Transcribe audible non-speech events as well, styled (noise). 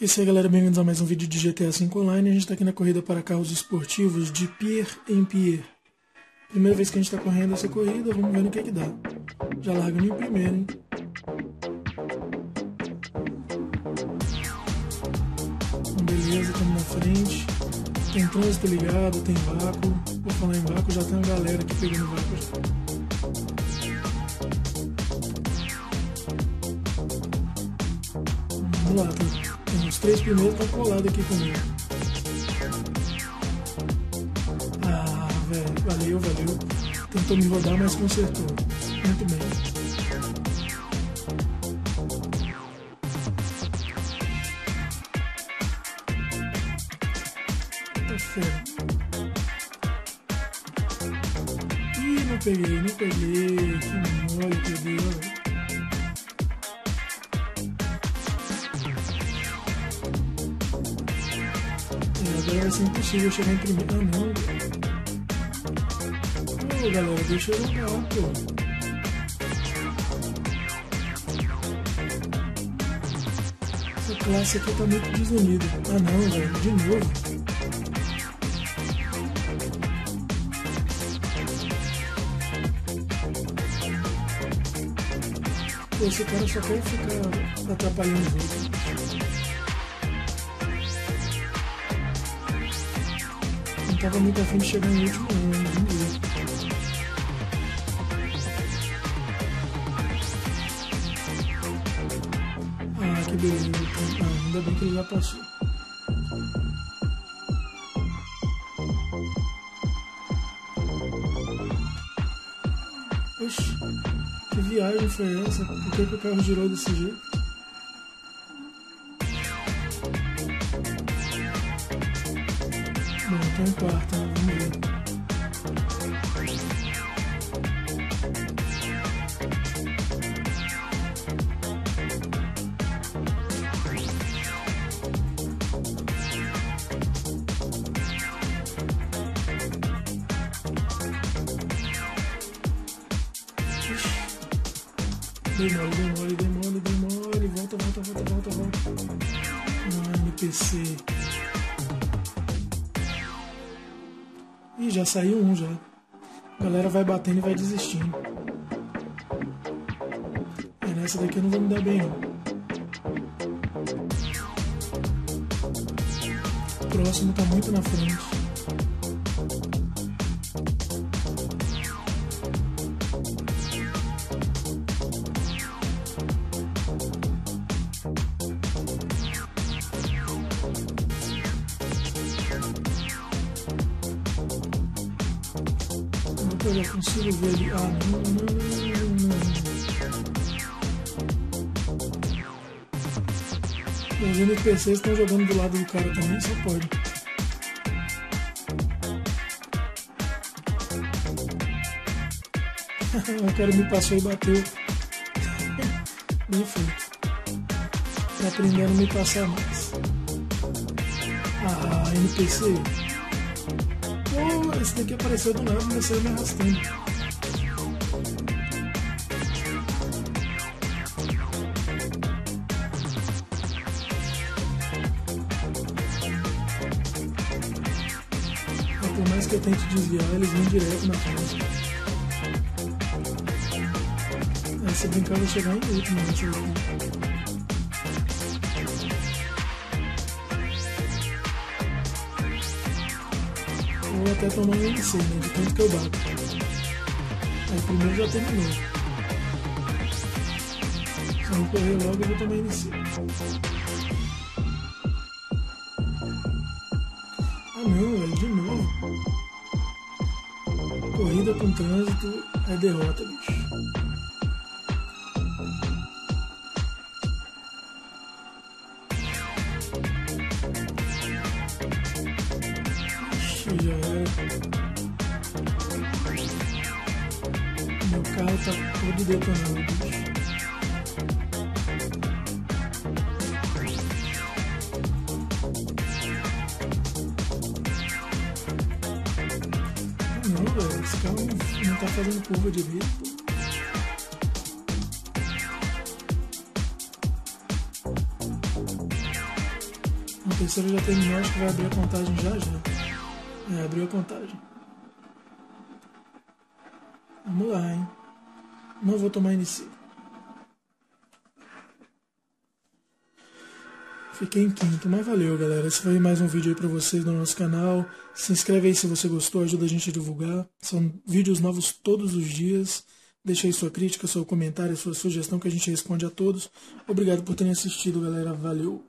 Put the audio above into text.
E aí galera, bem-vindos a mais um vídeo de GTA V Online. A gente está aqui na corrida para carros esportivos de pier em pier. Primeira vez que a gente está correndo essa corrida, vamos ver no que que dá. Já larga em primeiro, hein? Então, beleza, estamos na frente. Tem trânsito ligado, tem vácuo. Vou falar em vácuo, já tem uma galera aqui pegando vácuo. Vamos lá, tem os três primeiros estão colados aqui comigo. Ah, velho, valeu, valeu. Tentou me rodar, mas consertou. Muito bem. Tá. Ih, não peguei, não peguei. Que mole deu. Agora vai ser impossível chegar em primeiro. Não. Ô, galera, deixa eu jogar, pô. Essa classe aqui tá muito desunida. Ah, não, velho. De novo. Pô, esse cara só quer ficar atrapalhando os outros. Tava muito afim de chegar no último ano. Ah, que beleza. Ah, ainda bem que ele já passou. Oxi, que viagem foi essa? Por que, que o carro girou desse jeito? Em quarto, né? Vamos ver. Demole, demole, demole, demole. Volta, volta, volta, volta, volta. Ah, NPC. Ih, já saiu um já. A galera vai batendo e vai desistindo. É, nessa daqui eu não vou me dar bem não. O próximo tá muito na frente. Eu já consigo ver não, não. Os NPCs estão jogando do lado do cara também, só pode. (laughs) o cara me passou e bateu. (laughs) Bem feito. Tá aprendendo a me passar mais. Ah, NPC. Pô, esse daqui apareceu do nada e saiu me arrastando. Mas por mais que eu tente desviar, eles vêm direto na frente. Aí se brincar, eu chegar em último nessa aqui. Ou até tomar um MC, né? De tanto que eu bato. Aí primeiro já terminou. Se eu correr logo, eu vou tomar MC. Ah não, velho, de novo. Corrida com trânsito é derrota, bicho. Bicho. Não, velho, esse carro não tá fazendo curva direito. terceira já terminou, acho que vai abrir a contagem já já. É, abriu a contagem. Vamos lá, hein? Não vou tomar inicio. Fiquei em quinto, mas valeu, galera. Esse foi mais um vídeo aí pra vocês no nosso canal. Se inscreve aí se você gostou, ajuda a gente a divulgar. São vídeos novos todos os dias. Deixa aí sua crítica, seu comentário, sua sugestão que a gente responde a todos. Obrigado por terem assistido, galera. Valeu!